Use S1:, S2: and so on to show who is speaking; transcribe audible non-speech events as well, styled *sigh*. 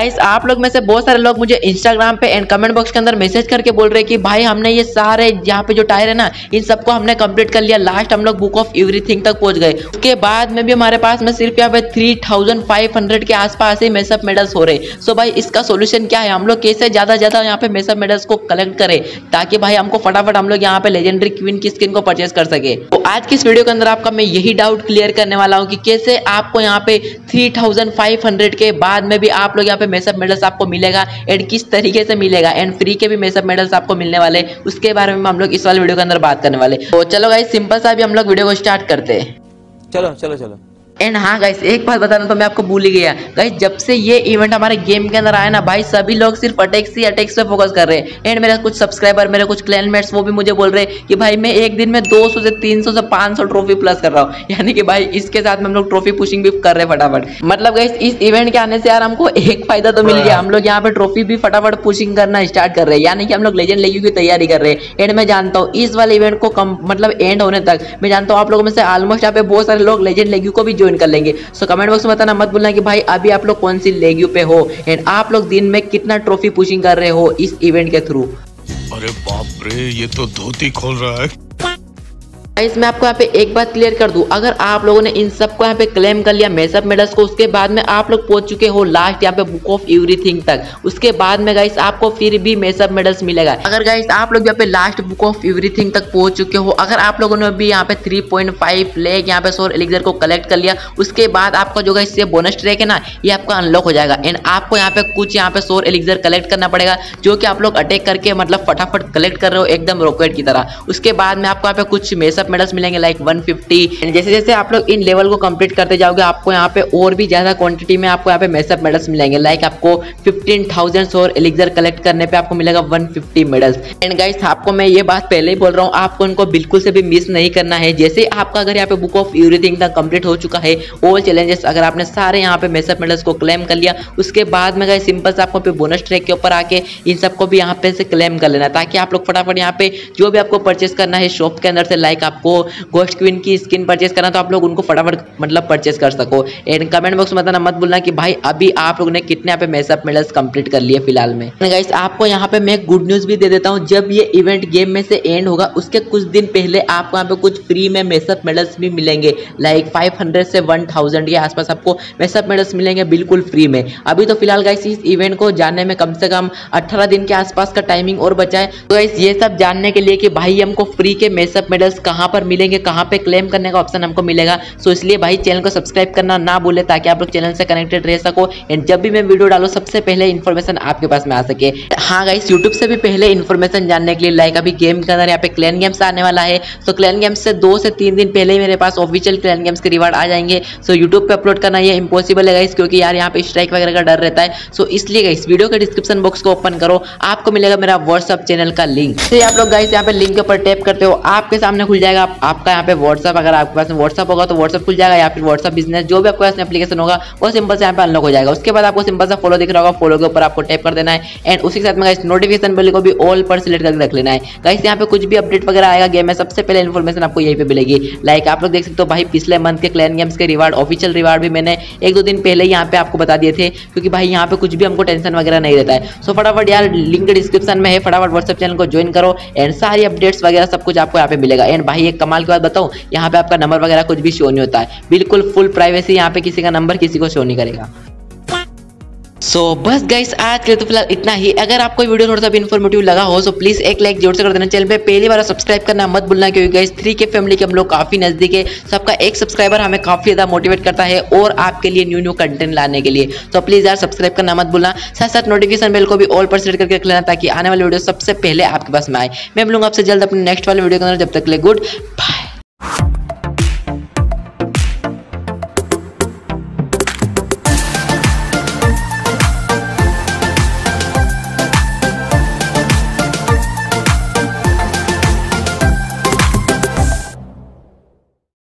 S1: Guys आप लोग में से बहुत सारे लोग मुझे इंस्टाग्राम पे एंड कमेंट बॉक्स के अंदर मैसेज करके बोल रहे कि, भाई, हमने ये सारे यहाँ पे जो टायर है ना, इन सबको हमने कंप्लीट कर लिया। लास्ट हम लोग बुक ऑफ़ एवरीथिंग तक पहुँच गए। उसके बाद में भी हमारे पास में सिर्फ़ यहाँ पे थ्री थाउज़ेंड फाइव हंड्रेड के आसपास ही मेसअप मेडल्स हो रहे सो भाई, इसका सोल्यूशन क्या है? हम लोग कैसे ज़्यादा ज़्यादा यहाँ पे मेसअप मेडल्स को कलेक्ट करें, ताकि भाई हमको फटाफट हम लोग यहाँ पे लेजेंडरी क्वीन की स्किन को परचेज कर सके। तो आज की इस वीडियो के अंदर आपका मैं यही डाउट क्लियर करने वाला हूँ कि कैसे आपको यहाँ पे थ्री के बाद में भी आप लोग यहाँ पे मेसअप मेडल्स आपको मिलेगा एंड किस तरीके से मिलेगा एंड फ्री के भी मेसअप मेडल्स आपको मिलने वाले उसके बारे में हम लोग इस वाले वीडियो के अंदर बात करने वाले तो चलो भाई सिंपल सा भी हम लोग वीडियो को स्टार्ट करते हैं।
S2: चलो चलो चलो।
S1: एंड हाँ गाइस एक बात बताना तो मैं आपको भूल ही गया। गाइस जब से ये इवेंट हमारे गेम के अंदर आया ना भाई सभी लोग सिर्फ़ अटैक्स ही अटैक्स पे फोकस कर रहे हैं। एंड मेरे कुछ सब्सक्राइबर मेरे कुछ क्लैनमेट्स वो भी मुझे बोल रहे हैं कि भाई मैं एक दिन में 200 से 300 से 500 ट्रॉफी प्लस कर रहा हूँ। *laughs* यानी कि भाई इसके साथ में हम लोग ट्रॉफी पुशिंग भी कर रहे हैं फटाफट। मतलब गाइस इस इवेंट के आने से यार हमको *laughs* एक फ़ायदा तो मिल गया। हम लोग यहाँ पे ट्रॉफी भी फटाफट पुशिंग करना स्टार्ट कर रहे हैं। यानी कि हम लोग लेजेंड लेगी की तैयारी कर रहे हैं। एंड मैं जानता हूँ इस वाले इवेंट को कम मतलब एंड होने तक मैं जानता हूँ आप लोगों में से ऑलमोस्ट यहाँ पे बहुत सारे लोग लेजेंड लेगी को भी ज्वाइन कर लेंगे। सो कमेंट बॉक्स में बताना मत बोलना कि भाई, अभी आप लोग कौन सी लेग्यू पे हो? एंड आप लोग दिन में कितना ट्रॉफी पुशिंग कर रहे हो इस इवेंट के थ्रू
S3: अरे बाप रे, ये तो धोती खोल रहा है।
S1: गाइस मैं आपको यहाँ पे एक बात क्लियर कर दूँ। अगर आप लोगों ने इन सबको यहाँ पे क्लेम कर लिया मेसअप मेडल्स को, उसके बाद में आप लोग पहुँच चुके हो लास्ट यहाँ पे बुक ऑफ़ एवरीथिंग तक। उसके बाद में गाइस आपको फिर भी मेसअप मेडल्स मिलेगा। अगर गाइस आप लोग यहाँ पे लास्ट बुक ऑफ़ एवरीथिंग तक पहुँच चुके हो, अगर आप लोगों ने भी यहाँ पे थ्री पॉइंट फाइव लेग यहाँ पे सोर एलिक्सर को कलेक्ट कर लिया, उसके बाद आपका जो गाइस ये बोनस ट्रैक है ना, ये आपका अनलॉक हो जाएगा। एंड आपको यहाँ पे कुछ यहाँ पे सोर एलिक्सर कलेक्ट करना पड़ेगा, जो कि आप लोग अटैक करके मतलब फटाफट कलेक्ट कर रहे हो, एकदम रॉकेट की तरह। उसके बाद में आपको यहाँ पे कुछ मेसअप मेडल्स मिलेंगे लाइक 150 जैसे जैसे आप लोग इन लेवल को कंप्लीट करते जाओगे आपको यहाँ पे और भी ज़्यादा क्वांटिटी में आपको यहाँ पे मेसअप मेडल्स मिलेंगे। लाइक आपको 15,000 सोर एलिक्सर कलेक्ट करने पे आपको मिलेगा 150 मेडल्स एंड गाइस आपको मैं ये बात पहले ही बोल रहा हूँ आपको इनको बिल्कुल से भी मिस नहीं करना है। जैसे आपका अगर यहाँ पे बुक ऑफ़ एवरीथिंग तक कंप्लीट हो चुका है ऑल चैलेंजेस अगर आपने सारे यहाँ पे मेसअप मेडल्स को क्लेम कर लिया उसके बाद में गाइस सिंपल से आपको बोनस ट्रैक के ऊपर आके इन सबको भी यहाँ पे से क्लेम कर लेना ताकि आप लोग फटाफट यहाँ पे जो भी आपको परचेस करना है शॉप के अंदर से लाइक आपको गोस्ट क्वीन की स्किन परचेस करना तो आप लोग उनको फटाफट मतलब परचेस कर सको। एंड कमेंट बॉक्स में बताना मत भूलना कि भाई, अभी आप लोग ने कितने यहाँ पे मेसअप मेडल्स कंप्लीट कर लिए फ़िलहाल में। गाइस आपको यहाँ पे मैं गुड न्यूज़ भी दे देता हूँ, जब ये इवेंट गेम में से एंड होगा, उसके कुछ दिन पहले आपको यहाँ पे कुछ फ्री में मेसअप मेडल्स भी मिलेंगे। लाइक फाइव से वन के आसपास आपको मेसअप मेडल्स मिलेंगे बिल्कुल फ्री में। अभी तो फ़िलहाल गाइस इस इवेंट को जानने में कम से कम अठारह दिन के आसपास का टाइमिंग और बचा है। तो गाइस ये सब जानने के लिए कि भाई, हमको फ्री के मेसअप मेडल्स कहाँ पर मिलेंगे, कहाँ पे क्लेम करने का ऑप्शन हमको मिलेगा। सो इसलिए भाई चैनल को सब्सक्राइब करना ना भूले ताकि आप लोग चैनल से कनेक्टेड रह सको। एंड जब भी मैं वीडियो डालू, सबसे पहले इन्फॉर्मेशन आपके पास में आ सके। हाँ गाइस यूट्यूब से भी पहले इन्फॉर्मेशन जानने के लिए लाइक अभी गेम के अंदर यहाँ पे क्लैन गेम्स आने वाला है। सो क्लैन गेम्स से दो से तीन दिन पहले ही मेरे पास ऑफिशियल क्लैन गेम्स के रिवार्ड आ जाएँगे। सो यूट्यूब पे अपलोड करना ये इम्पॉसिबल है गाइस क्योंकि यार यहाँ पे स्ट्राइक वगैरह का डर रहता है। सो इसलिए गाइस वीडियो के डिस्क्रिप्शन बॉक्स को ओपन करो। आपको मिलेगा मेरा व्हाट्सअप चैनल का लिंक तो आप लोग गाइस यहाँ पे लिंक के ऊपर टैप करते हो। आपके सामने खुल जाएगा। आपका यहाँ पे व्हाट्सअप अगर आपके पास व्हाट्सअप होगा तो व्हाट्सअप खुल जाएगा या फिर व्हाट्सअप बिज़नेस जो भी आपके पास एप्लीकेशन होगा, वो सिंपल से यहाँ पे अनलॉक हो जाएगा। उसके बाद आपको सिंपल सा फॉलो दिख रहा होगा फॉलो के ऊपर आपको टैप कर देना है एंड उसी के साथ में नोटिफिकेशन बेल को भी ऑल पर सिलेक्ट करके रख लेना है। गाइस यहाँ पे कुछ भी अपडेट वगैरह आएगा गेम में सबसे पहले इन्फॉर्मेशन आपको यहीं पे मिलेगी। लाइक आप लोग देख सकते हो भाई, पिछले मंथ के क्लैन गेम्स के रिवार्ड ऑफिशियल रिवार्ड भी मैंने एक दो दिन पहले यहाँ पे आपको बता दिए थे, क्योंकि भाई यहाँ पे कुछ भी हमको टेंशन वगैरह नहीं रहता है। सो फटाफट यार लिंक डिस्क्रिप्शन में है, फटाफट व्हाट्सअप चैनल को ज्वाइन करो एंड सारी अपडेट्स वगैरह सब कुछ आपको यहाँ पे मिलेगा। एंड भाई एक कमाल की बात बताऊँ, यहाँ पे आपका नंबर वगैरह कुछ भी शो नहीं होता है। बिल्कुल फुल प्राइवेसी यहाँ पे किसी का नंबर किसी को शो नहीं करेगा। सो so, बस गाइस आज के लिए तो फ़िलहाल इतना ही। अगर आपको वीडियो थोड़ा सा भी इन्फॉर्मेटिव लगा हो तो प्लीज़ एक लाइक ज़ोर से कर देना। चैनल पे पहली बार सब्सक्राइब करना मत भूलना क्योंकि गाइस थ्री के फैमिली के हम लोग काफ़ी नज़दीक है। सबका एक सब्सक्राइबर हमें काफ़ी ज़्यादा मोटिवेट करता है और आपके लिए न्यू न्यू कंटेंट लाने के लिए। तो प्लीज़ यार सब्सक्राइब करना मत भूलना। साथ साथ नोटिफिकेशन बेल को भी ऑल पर सेट करके रख लेना ताकि आने वाले वीडियो सबसे पहले आपके पास में आए। मैं मिलूँगा आपसे जल्द अपने नेक्स्ट वाले वीडियो के अंदर। जब तक ले गुड बाय